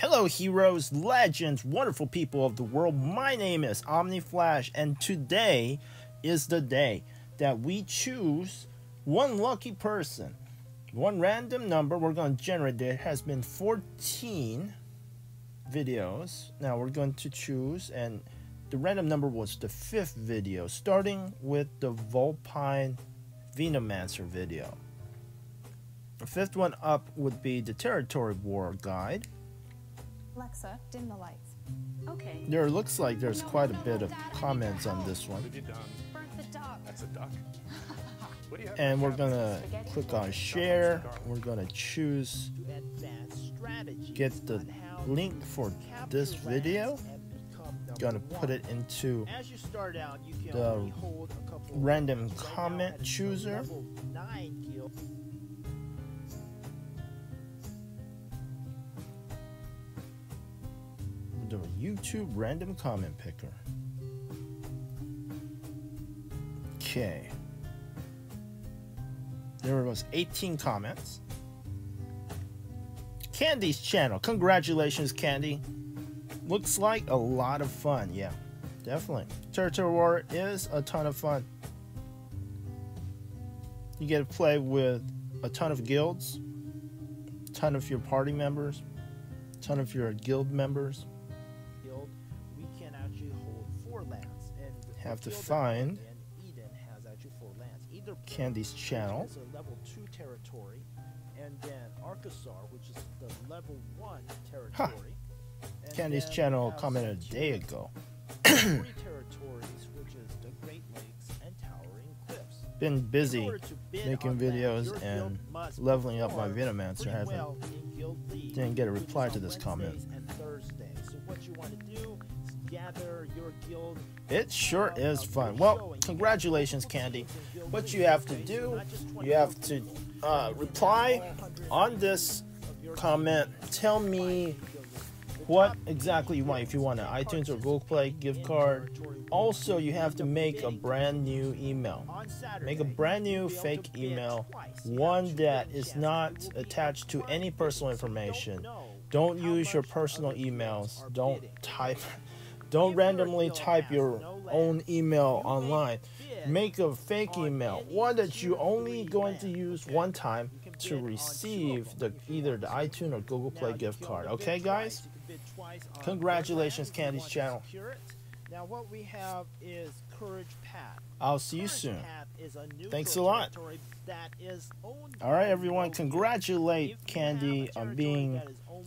Hello, heroes, legends, wonderful people of the world. My name is Omni Flash, and today is the day that we choose one lucky person. One random number we're going to generate. There has been 14 videos. Now we're going to choose, and the random number was the fifth video, starting with the Vulpine Venomancer video. The fifth one up would be the Territory War Guide. Alexa, dim the lights. Okay. There looks like there's quite a bit of comments on this one. What have you done? Burnt the duck. That's a duck. What do you have? And we're gonna click on share. We're gonna choose get the link for this video. Gonna put it into As you start out, you can the hold a random comment at chooser. The YouTube random comment picker. Okay. There were was 18 comments. Candy's channel. Congratulations, Candy. Looks like a lot of fun. Yeah, definitely. Territory War is a ton of fun. You get to play with a ton of guilds, a ton of your party members, a ton of your guild members. Is the level one territory. and Candy's channel have commented a two day ago. three territories, which is the Great Lakes and Towering Cliffs. Been busy to making videos and leveling up my Venomancer. pretty Haven't well in Guild League, didn't get a reply to this comment. Your guild. It sure is fun. Well, congratulations, Candy. What you have to do, not just 20 you have to uh, reply on this comment. Tell me what exactly you want. If you want an iTunes or Google Play gift card. Also, you have to make a brand new email. Make a brand new fake email, one that is not attached to any personal information. Don't use your personal emails. Don't type. Don't randomly type your own email online. Make a fake email, one that you two or only going to use one time to bid on two of receive the them if you either the iTunes or Google Play gift card. Okay, guys? You can bid twice on Congratulations, their land if Candy's channel. to secure it. Now what we have is Courage Path. I'll see you soon. A Thanks a lot. territory That is owned All right, everyone. Congratulate guild. If you Candy on being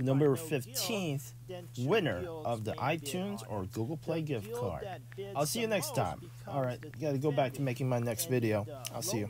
that is owned the by number 15th winner of the iTunes or. Google Play gift card. I'll see you next time. All right, got to go back to making my next video. I'll see you.